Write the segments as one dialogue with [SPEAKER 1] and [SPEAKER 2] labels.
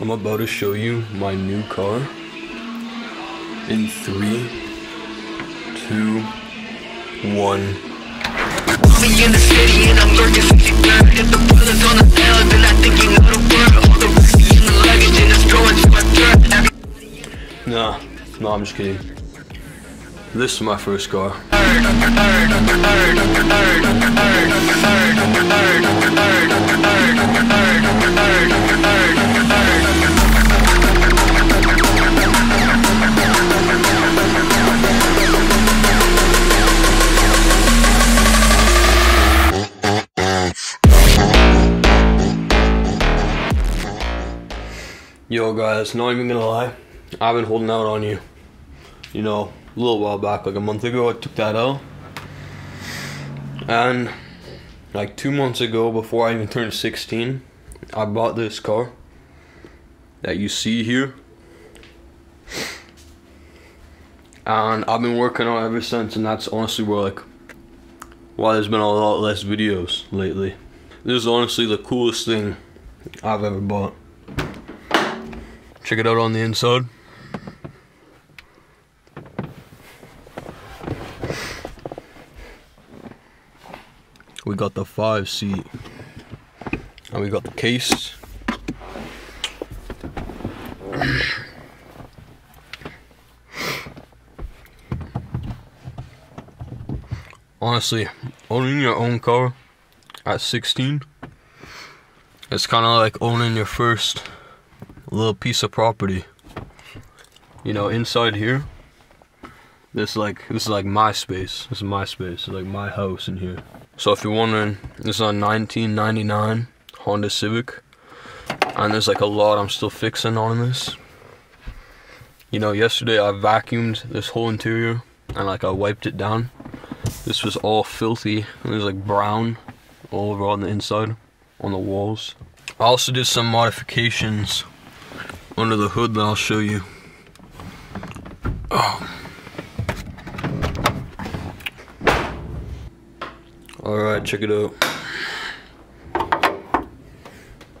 [SPEAKER 1] I'm about to show you my new car in three, two, one.
[SPEAKER 2] In the city and I'm lurking 63rd If the on the tail, then I think you know the word All the in the luggage and it's going to
[SPEAKER 1] Nah, no, I'm just kidding. This is my first car. Yo guys, not even gonna lie, I've been holding out on you. You know, a little while back, like a month ago, I took that out. And like two months ago, before I even turned 16, I bought this car that you see here. And I've been working on it ever since, and that's honestly where like why there's been a lot less videos lately. This is honestly the coolest thing I've ever bought. Check it out on the inside. We got the five seat. And we got the case. Honestly, owning your own car at 16, it's kind of like owning your first little piece of property. You know, inside here, this like this is like my space. This is my space. It's like my house in here. So if you're wondering, this is a 1999 Honda Civic, and there's like a lot I'm still fixing on this. You know, yesterday I vacuumed this whole interior and like I wiped it down. This was all filthy. It was like brown all over on the inside, on the walls. I also did some modifications under the hood that I'll show you. Oh. Alright, check it out.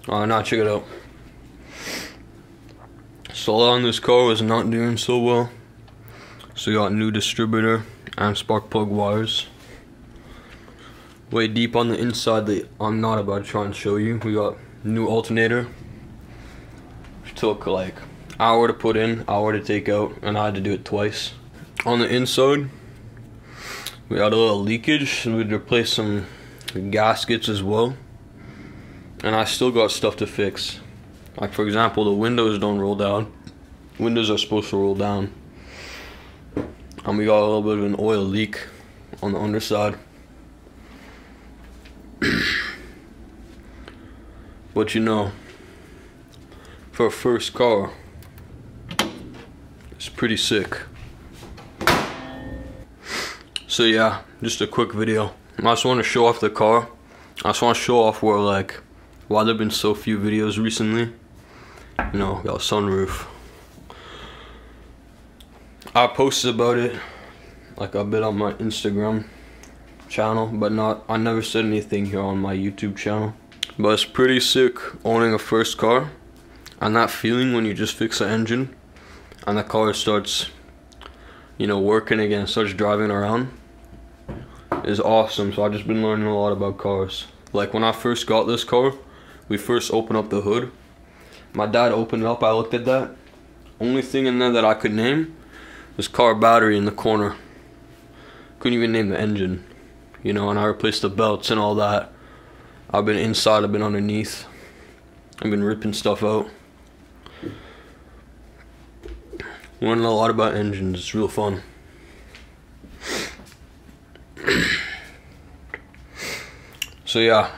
[SPEAKER 1] Alright, now check it out. So on this car was not doing so well. So we got new distributor and spark plug wires. Way deep on the inside that I'm not about to try and show you. We got new alternator. Took like hour to put in, hour to take out, and I had to do it twice. On the inside, we had a little leakage, so we'd replace some gaskets as well. And I still got stuff to fix. Like for example, the windows don't roll down. Windows are supposed to roll down. And we got a little bit of an oil leak on the underside. but you know, for a first car, it's pretty sick. So yeah, just a quick video. I just want to show off the car. I just want to show off where like, why there've been so few videos recently. You know, got a sunroof. I posted about it like a bit on my Instagram channel, but not, I never said anything here on my YouTube channel. But it's pretty sick owning a first car and that feeling when you just fix the engine and the car starts, you know, working again, starts driving around is awesome. So I've just been learning a lot about cars. Like when I first got this car, we first opened up the hood. My dad opened it up, I looked at that. Only thing in there that I could name was car battery in the corner. Couldn't even name the engine. You know, and I replaced the belts and all that. I've been inside, I've been underneath. I've been ripping stuff out. Learning a lot about engines, it's real fun. so yeah,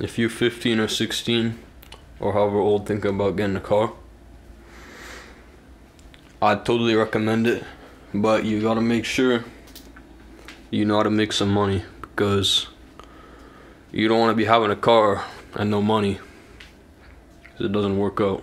[SPEAKER 1] if you're 15 or 16 or however old thinking about getting a car, I'd totally recommend it, but you gotta make sure you know how to make some money because you don't want to be having a car and no money it doesn't work out.